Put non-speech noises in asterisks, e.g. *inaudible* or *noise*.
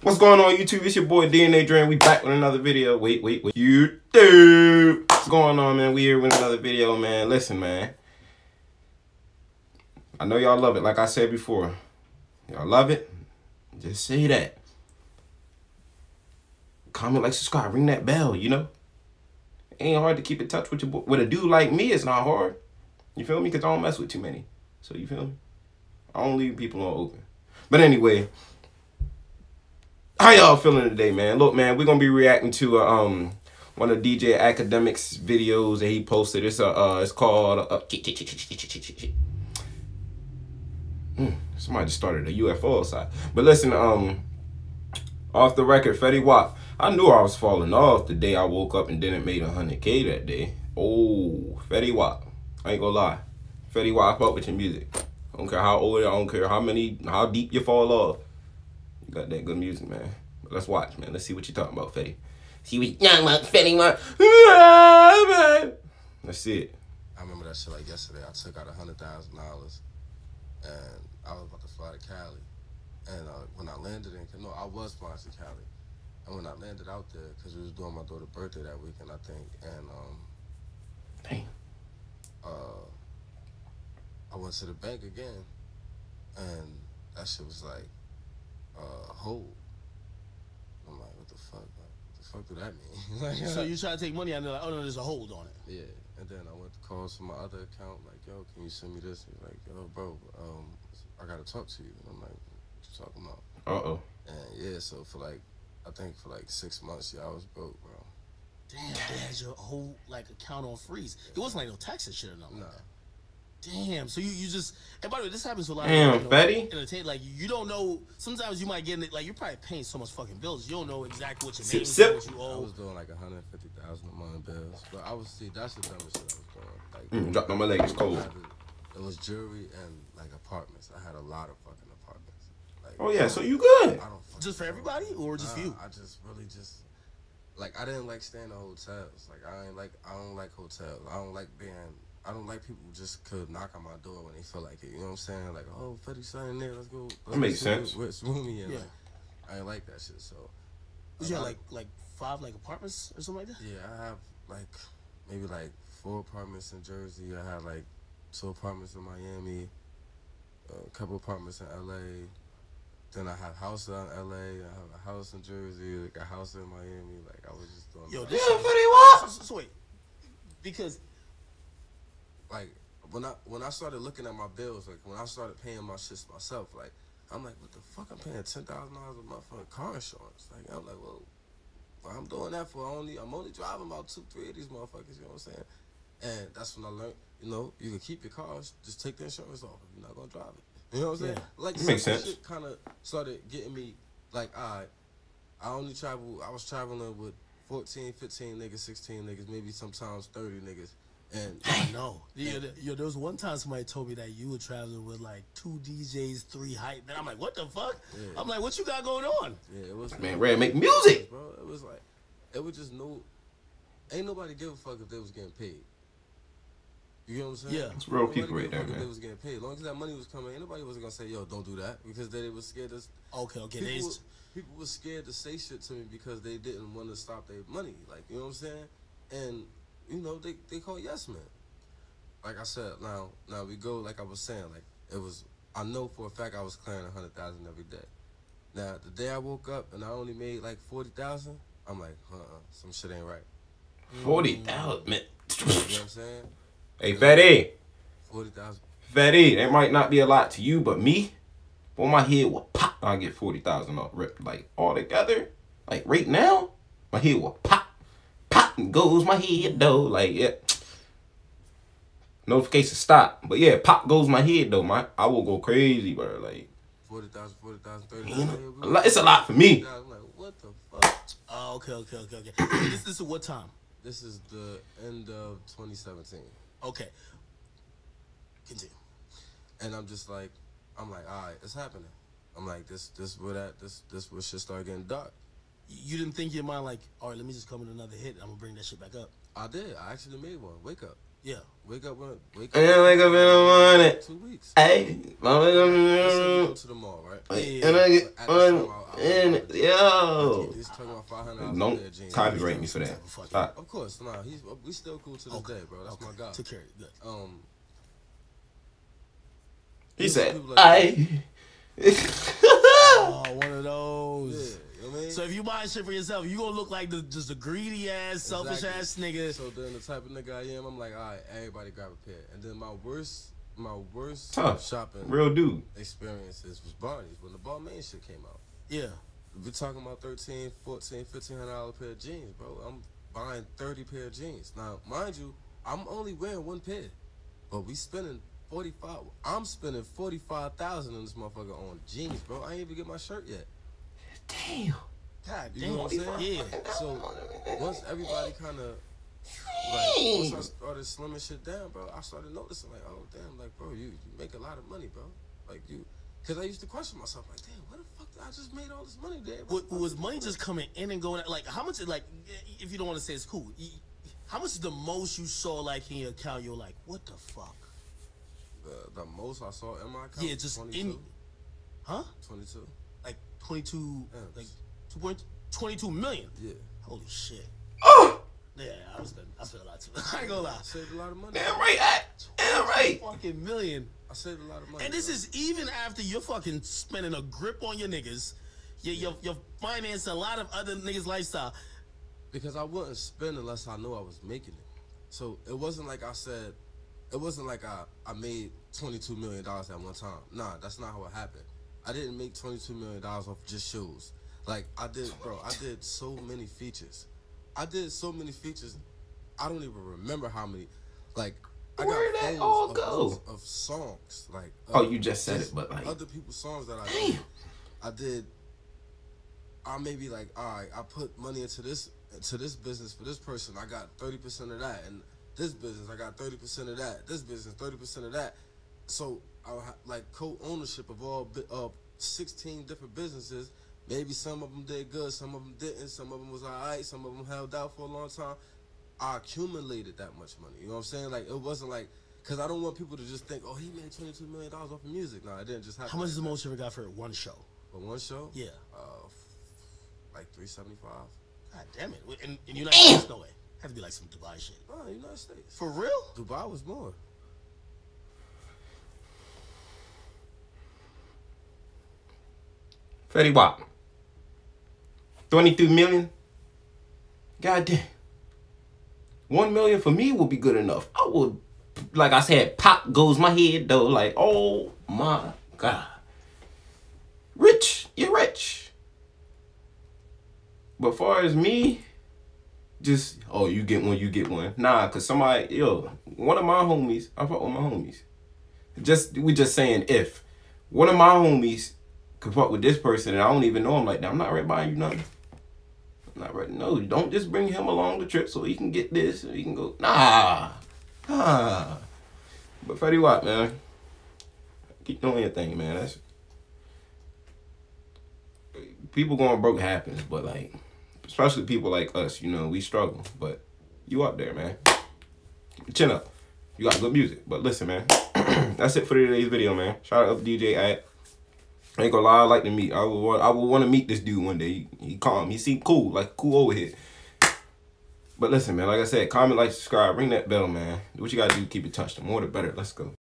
What's going on YouTube? It's your boy DNA Dre. We back with another video. Wait, wait, wait. YouTube. What's going on, man? We here with another video, man. Listen, man. I know y'all love it. Like I said before. Y'all love it? Just say that. Comment, like, subscribe, ring that bell, you know? ain't hard to keep in touch with your boy. With a dude like me, it's not hard. You feel me? Because I don't mess with too many. So you feel me? I don't leave people on open. But anyway, how y'all feeling today, man? Look, man, we're gonna be reacting to uh, um one of DJ Akademiks videos that he posted. It's a uh, it's called uh, mm, somebody just started a UFO outside. But listen, um, off the record, Fetty Wap. I knew I was falling off the day I woke up and didn't make 100K that day. Oh, Fetty Wap. I ain't gonna lie. Fetty Wap, fuck with your music. I don't care how old, I don't care how many, how deep you fall off. You got that good music, man. But let's watch, man. Let's see what you're talking about, Fetty. See what you talking about, Fetty Wap. Let's see it. I remember that shit like yesterday. I took out a hundred thousand dollars, and I was about to fly to Cali. And uh, when I landed in, no, I was flying to Cali. And when I landed out there, because we was doing my daughter's birthday that weekend, I think, and um, Damn. uh, I went to the bank again, and that shit was like, uh, hold. I'm like, what the fuck? Like, what the fuck do that mean? *laughs* like, So you try to take money out and they're like, oh no, there's a hold on it. Yeah, and then I went to call from my other account, like, yo, can you send me this? He's like, yo, bro, um, I gotta talk to you. And I'm like, what you talking about? Uh oh. And yeah, so for like, I think for like six months, yeah, I was broke, bro. Damn, they had your whole like account on freeze. It wasn't like no taxes shit or nothing. Nah. Like that. Damn. So you, you just and by the way, this happens to a lot Damn, of people. Fetty. Entertain like you don't know. Sometimes you might get in it like you're probably paying so much fucking bills. You don't know exactly what your Sip, name is, what you owe. I was doing like 150000 a month bills. But I was, see, that's the dumbest shit I was doing. Like, Mm, dropped on my leg. It's cold. had it was jewelry and like apartments. I had a lot of fucking apartments. Like, Oh yeah, so you good. I don't fucking Just for everybody or just Nah, you? I just really just like I didn't like staying in hotels. Like I ain't like I don't like hotels. I don't like being I don't like people just could knock on my door when they feel like it. You know what I'm saying? Like, oh, Fetty son in there, let's go. Let's makes go sense. With Swoomy and Yeah. like, I ain't like that shit. So Was you I- like like five like apartments or something like that? yeah, I have like maybe like four apartments in Jersey. I have like two apartments in Miami, a couple apartments in LA. Then I have house in LA. I have a house in Jersey, like a house in Miami. Like I was just doing. Yo, that. this Yeah, shit- Fetty Wap. so, so wait, because like when I when I started looking at my bills, like when I started paying my shit myself, like I'm like, what the fuck? I'm paying ten thousand dollars a month for car insurance. Like I'm like, well, I'm doing that for only I'm only driving about two, three of these motherfuckers. You know what I'm saying? And that's when I learned, you know, you can keep your cars, just take the insurance off if you're not gonna drive it. You know what I'm saying? Yeah. Like That makes sense. Shit kind of started getting me like, I, I only travel. I was traveling with 14, 15 niggas, 16 niggas, maybe sometimes 30 niggas. And I know. Yo, yo, there was one time somebody told me that you were traveling with like two DJs, three hype. And I'm like, what the fuck? Yeah. I'm like, what you got going on? Yeah, it was Man, Red make music. bro. It was like, it was just no, ain't nobody give a fuck if they was getting paid. You know what I'm saying? Yeah. It's real Nobody people right give a fuck there, man. They was getting paid. As long as that money was coming, ain't nobody wasn't gonna say, "Yo, don't do that," because they, they was scared. To, Okay, okay. people, They was, people was scared to say shit to me because they didn't want to stop their money. Like you know what I'm saying? And you know they they call yes man. Like I said, now now we go like I was saying, like it was. I know for a fact I was clearing a hundred thousand every day. Now the day I woke up and I only made like forty thousand, I'm like, uh, uh some shit ain't right. Forty thousand, man. You know what I'm saying? hey, Fetty. Forty thousand. Fetty, that might not be a lot to you, but me, boy, my head will pop. I get forty thousand off rip, like all together. Like right now, my head will pop, goes my head though. Like yeah, notification stop. But yeah, pop goes my head though. My I will go crazy, bro. Like 40,000, 40,000, 30,000. a lot- it's a lot for me. I'm like, what the fuck? Oh, okay, okay, okay, okay. *clears throat* this, this is what time? This is the end of 2017. Okay. Continue. And I'm just like, I'm like, all right, it's happening. I'm like, this, this, where that, this, this, where shit start getting dark. You didn't think in your mind like, all right, let me just come in another hit. I'm gonna bring that shit back up. I did. I actually made one. Wake up. Yeah. Wake up when wake up. And then wake up in the morning. Two weeks. Hey, mama, Let's say you mm, go to the mall, right? Yeah. and I get At this on time, I- I- in yo. He's talking about five hundred. Don't copyright me for that. Stop. Of course, nah. He's we still cool to this Okay. day, bro. That's okay. my guy. Took care of it. Good. Um, He said, like- "I." *laughs* Oh, one of those. yeah, you know what I mean. So if you buy shit for yourself, you gonna look like the just a greedy ass, selfish Exactly. ass nigga. So then the type of nigga I am, I'm like, all right, everybody grab a pair. And then my worst, my worst Tough. shopping Real dude. experiences was Barney's when the Balmain shit came out. yeah. We're talking about 13, 14, 1500 dollar pair of jeans, bro. I'm buying 30 pair of jeans. Now, mind you, I'm only wearing one pair. But we spending 45 I'm spending 45,000 in this motherfucker on jeans, bro. I ain't even get my shirt yet. Damn. God You damn. know what I'm saying? Yeah. So once everybody kind of like once I started slimming shit down, bro, I started noticing like, oh damn, like bro, you you make a lot of money, bro. Like you, because I used to question myself like, damn, where the fuck did I just made all this money, damn? Was, was money just coming in and going out? Like, how much? Like, if you don't want to say it's cool, how much is the most you saw like in your account? You're like, what the fuck? the, the most I saw in my account? Yeah, was just 22, in, huh? 22. Like 22, Yeah. like 2 point, 22 million. Yeah, Holy shit. Oh, Yeah, I was I spent a lot too. *laughs* I ain't gonna lie. I saved a lot of money. damn right. I, damn right. Fucking million. I saved a lot of money. And this bro. is even after you're fucking spending a grip on your niggas. You're, you're, you're financing a lot of other niggas' lifestyle. because I wouldn't spend unless I knew I was making it. So it wasn't like I said, it wasn't like I, I made $22 million at one time. Nah, that's not how it happened. I didn't make $22 million off just shoes. Like, I did, bro, I did so many features. I did so many features, I don't even remember how many. Like, I Where'd got that phones all of, go? those- of songs. Like, Oh, of you just said it, but like, other people's songs that I did. I did. I maybe like, all right, I put money into this to this business for this person. I got thirty percent of that, and this business I got thirty percent of that. This business thirty percent of that. So I like co-ownership of all uh, sixteen different businesses. Maybe some of them did good, some of them didn't. Some of them was alright, some of them held out for a long time. I accumulated that much money. You know what I'm saying? Like it wasn't like. Cause I don't want people to just think, oh, he made twenty two million dollars off of music. No, it didn't just happen. How much like is the most you ever got for one show? For one show? Yeah. Uh, like three seventy five. God damn it. In, in United States, no way. Had to be like some Dubai shit. Oh, United States. For real? Dubai was more. Fetty Wap. 22 million? God damn. One million for me would be good enough. I would, like I said, pop goes my head though. Like, oh my God. Rich, you're rich. But far as me, just, oh, you get one, you get one. Nah, cause somebody, yo, one of my homies, I fuck with my homies. Just, we just saying if one of my homies could fuck with this person and I don't even know him like that, I'm not right buying you nothing. I'm not right. No, don't just bring him along the trip so he can get this and he can go. Nah, nah. But Fetty Wap, man, keep doing your thing, man. That's people going broke happens, but like, especially people like us, you know, we struggle. But you up there, man. Chin up. You got good music. But listen, man. *clears throat* That's it for today's video, man. Shout out to DJ at. I ain't gonna lie, I like to meet. I would want. I would want to meet this dude one day. He, he calm. He seemed cool, like cool over here. But listen, man. Like I said, comment, like, subscribe, ring that bell, man. Do what you gotta do. Keep it touched. The more, the better. Let's go.